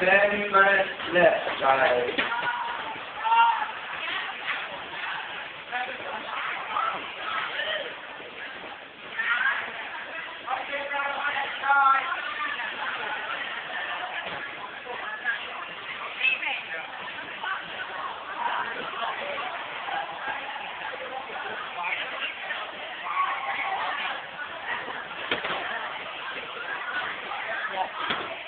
Then my left side. Thank you.